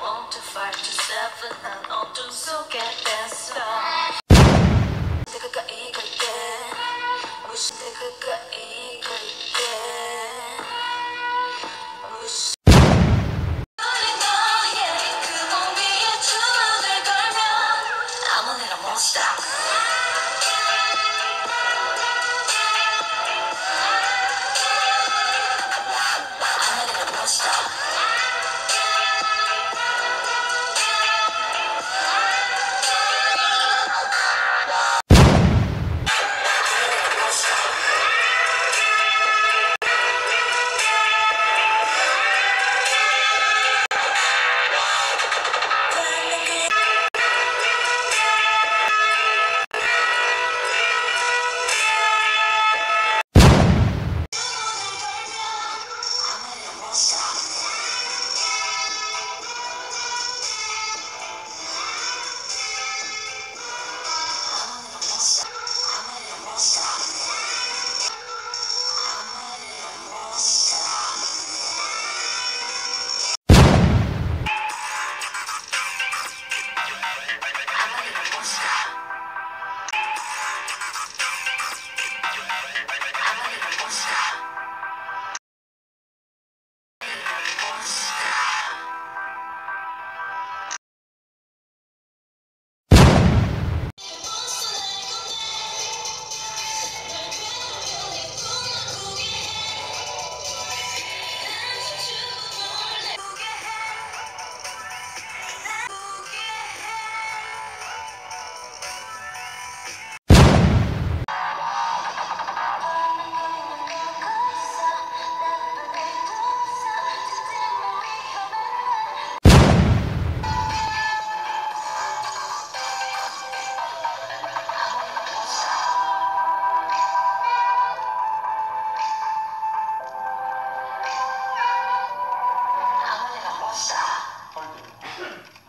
want to fight to seven and on to so get dance.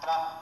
하나